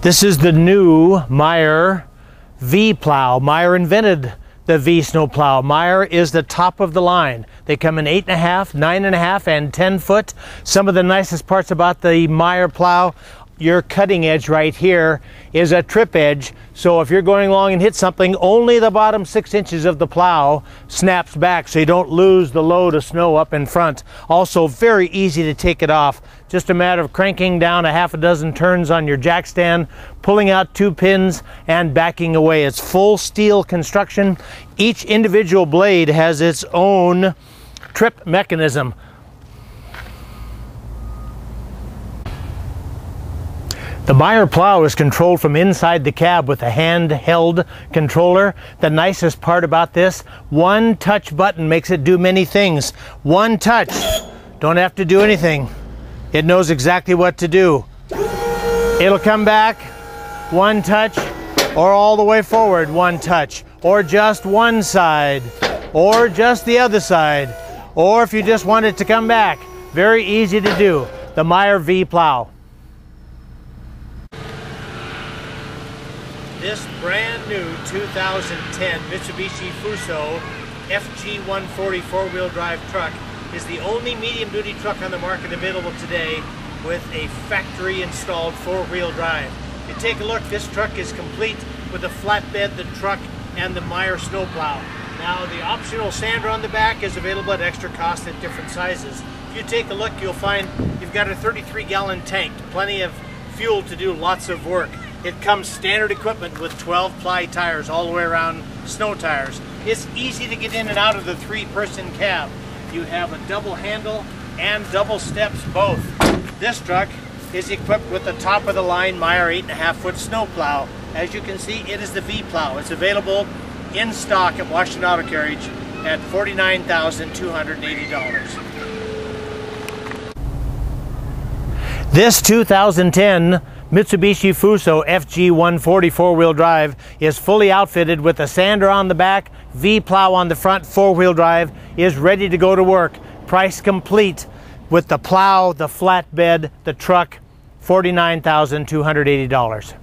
This is the new Meyer V plow. Meyer invented the V snow plow. Meyer is the top of the line. They come in eight and a half, nine and a half, and 10 foot. Some of the nicest parts about the Meyer plow your cutting edge right here is a trip edge. So if you're going along and hit something, only the bottom six inches of the plow snaps back so you don't lose the load of snow up in front. Also very easy to take it off. Just a matter of cranking down a half a dozen turns on your jack stand, pulling out two pins and backing away. It's full steel construction. Each individual blade has its own trip mechanism. The Meyer plow is controlled from inside the cab with a handheld controller. The nicest part about this, one touch button makes it do many things. One touch, don't have to do anything. It knows exactly what to do. It'll come back, one touch, or all the way forward, one touch, or just one side, or just the other side, or if you just want it to come back. Very easy to do. The Meyer V plow. This brand new 2010 Mitsubishi Fuso FG140 four-wheel drive truck is the only medium-duty truck on the market available today with a factory installed four-wheel drive. If You take a look, this truck is complete with the flatbed, the truck, and the Meyer snowplow. Now the optional sander on the back is available at extra cost at different sizes. If you take a look, you'll find you've got a 33 gallon tank, plenty of fuel to do lots of work. It comes standard equipment with 12 ply tires all the way around snow tires. It's easy to get in and out of the three person cab. You have a double handle and double steps both. This truck is equipped with the top of the line Meyer 8.5 foot snow plow. As you can see, it is the V plow. It's available in stock at Washington Auto Carriage at $49,280. This 2010 Mitsubishi Fuso FG140 four-wheel drive is fully outfitted with a sander on the back, V-plow on the front, four-wheel drive, is ready to go to work. Price complete with the plow, the flatbed, the truck, $49,280.